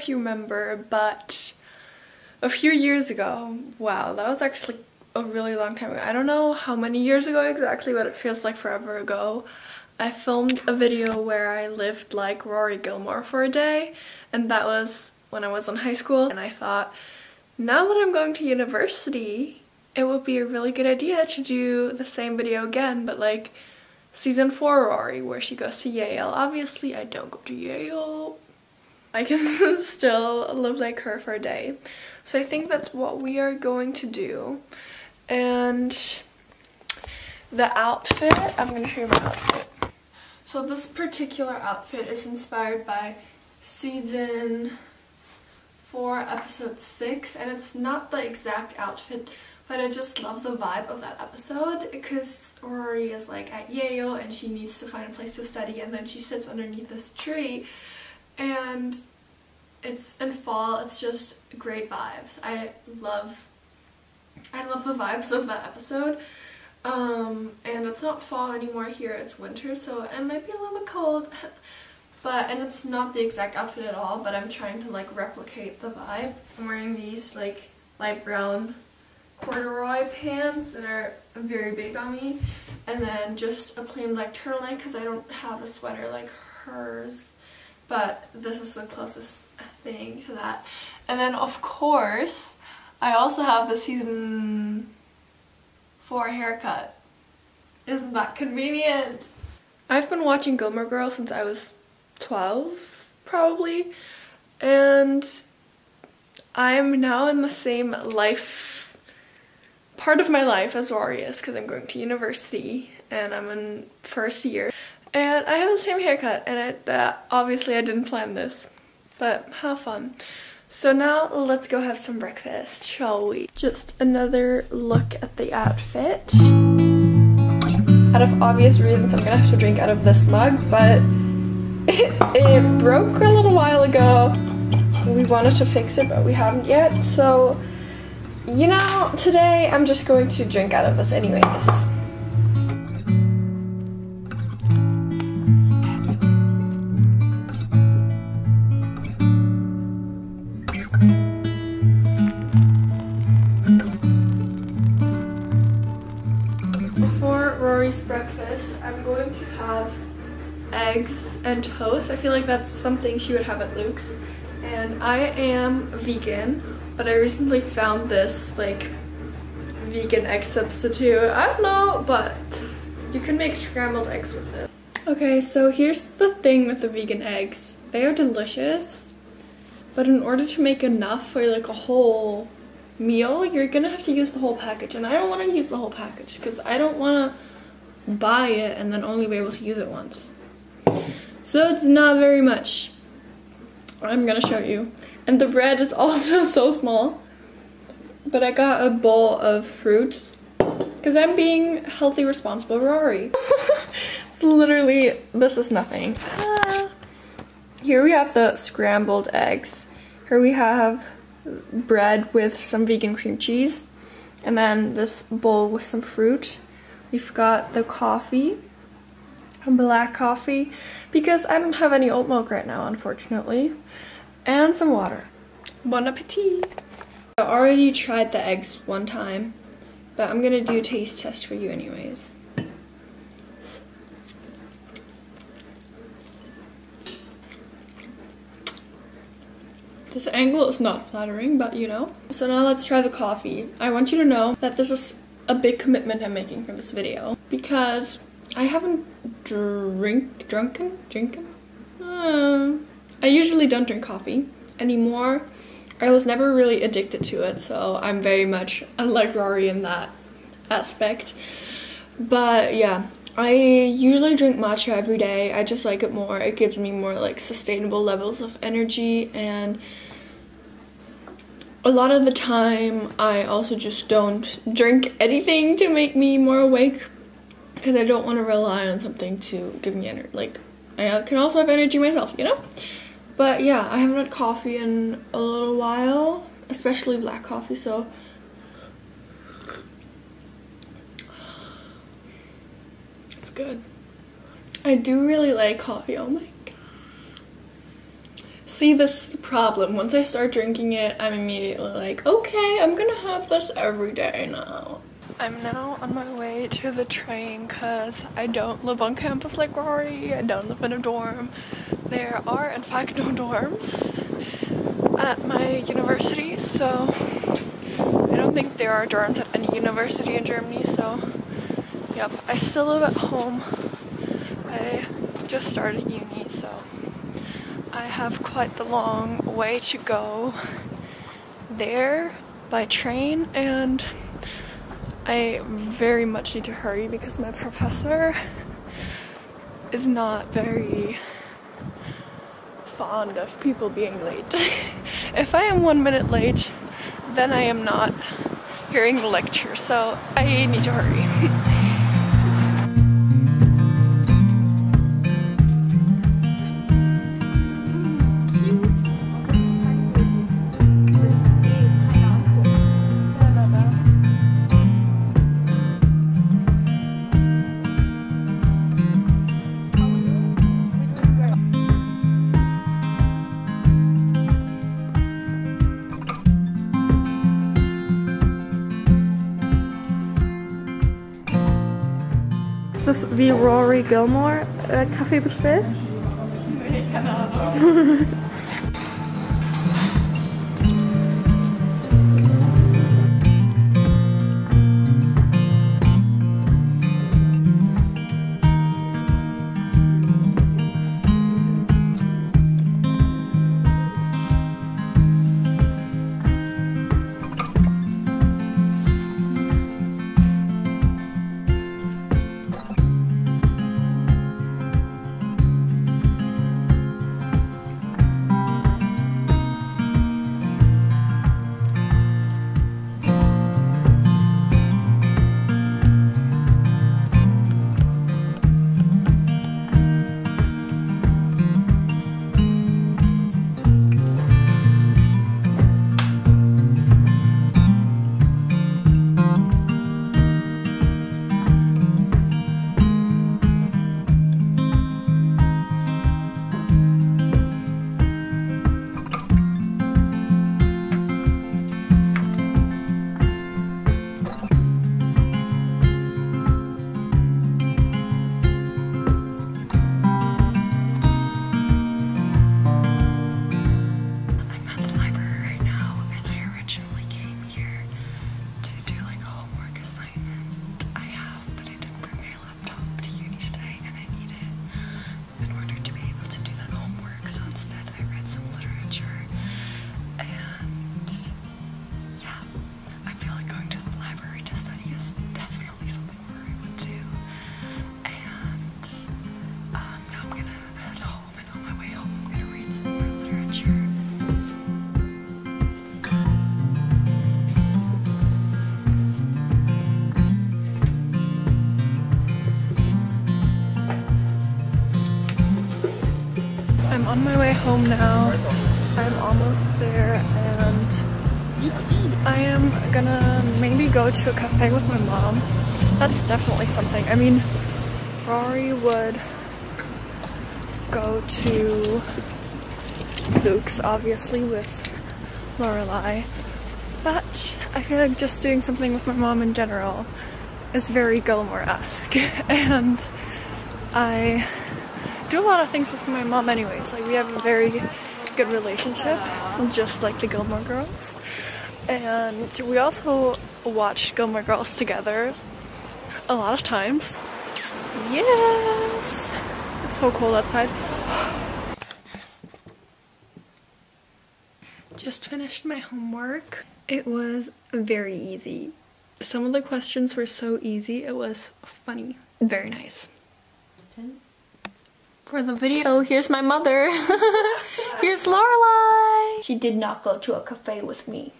if you remember, but a few years ago, wow, that was actually a really long time ago. I don't know how many years ago exactly, but it feels like forever ago. I filmed a video where I lived like Rory Gilmore for a day, and that was when I was in high school, and I thought, now that I'm going to university, it would be a really good idea to do the same video again, but like season 4 Rory, where she goes to Yale. Obviously, I don't go to Yale. I can still live like her for a day. So I think that's what we are going to do. And the outfit, I'm going to show you my outfit. So this particular outfit is inspired by season 4 episode 6 and it's not the exact outfit but I just love the vibe of that episode because Rory is like at Yale and she needs to find a place to study and then she sits underneath this tree and it's in fall it's just great vibes. I love I love the vibes of that episode. Um, and it's not fall anymore here it's winter so it might be a little bit cold. But and it's not the exact outfit at all but I'm trying to like replicate the vibe. I'm wearing these like light brown corduroy pants that are very big on me. And then just a plain black turtleneck because I don't have a sweater like hers but this is the closest thing to that. And then of course I also have the season 4 haircut. Isn't that convenient? I've been watching Gilmore Girls since I was 12 probably and I'm now in the same life part of my life as Rory is because I'm going to university and I'm in first year. And I have the same haircut and it, uh, obviously I didn't plan this, but how fun. So now let's go have some breakfast, shall we? Just another look at the outfit. Out of obvious reasons, I'm gonna have to drink out of this mug, but it, it broke a little while ago. We wanted to fix it, but we haven't yet, so you know, today I'm just going to drink out of this anyways. Rory's breakfast, I'm going to have eggs and toast. I feel like that's something she would have at Luke's. And I am vegan, but I recently found this like vegan egg substitute. I don't know, but you can make scrambled eggs with it. Okay, so here's the thing with the vegan eggs. They are delicious, but in order to make enough for like a whole meal, you're gonna have to use the whole package. And I don't wanna use the whole package because I don't wanna buy it and then only be able to use it once. So it's not very much. I'm gonna show you. And the bread is also so small. But I got a bowl of fruits because I'm being healthy, responsible Rory. literally, this is nothing. Ah. Here we have the scrambled eggs. Here we have bread with some vegan cream cheese. And then this bowl with some fruit. We've got the coffee, black coffee, because I don't have any oat milk right now, unfortunately and some water. Bon appetit! I already tried the eggs one time, but I'm gonna do a taste test for you anyways. This angle is not flattering, but you know. So now let's try the coffee. I want you to know that this is a big commitment I'm making for this video because I haven't drink drunken drinking. Uh, I usually don't drink coffee anymore. I was never really addicted to it, so I'm very much unlike Rory in that aspect. But yeah, I usually drink matcha every day. I just like it more. It gives me more like sustainable levels of energy and a lot of the time I also just don't drink anything to make me more awake because I don't want to rely on something to give me energy. Like I can also have energy myself, you know? But yeah, I haven't had coffee in a little while, especially black coffee, so it's good. I do really like coffee, oh my god. See, this is the problem. Once I start drinking it, I'm immediately like, okay, I'm gonna have this every day now. I'm now on my way to the train because I don't live on campus like Rory. I don't live in a dorm. There are, in fact, no dorms at my university, so I don't think there are dorms at any university in Germany, so yep, I still live at home. I just started uni, so I have quite the long way to go there by train and I very much need to hurry because my professor is not very fond of people being late. if I am one minute late, then I am not hearing the lecture, so I need to hurry. das wie Rory Gilmore äh, Kaffee bestellt? Nee, keine Ahnung. on my way home now. I'm almost there and I am gonna maybe go to a cafe with my mom. That's definitely something. I mean, Rory would go to Luke's obviously with Lorelai, but I feel like just doing something with my mom in general is very Gilmore-esque and I do a lot of things with my mom anyways. Like we have a very good relationship, just like the Gilmore Girls. And we also watch Gilmore Girls together a lot of times. Yes! It's so cold outside. Just finished my homework. It was very easy. Some of the questions were so easy, it was funny. Very nice. For the video, here's my mother. here's Lorelai. She did not go to a cafe with me.